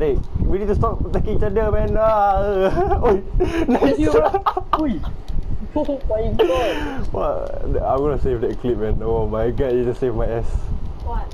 Hey, we need to stop attacking each other, man. Ah. Oi. Nice. Oi. Oh my god. What? I'm gonna save that clip, man. Oh my god, you just saved my ass. What?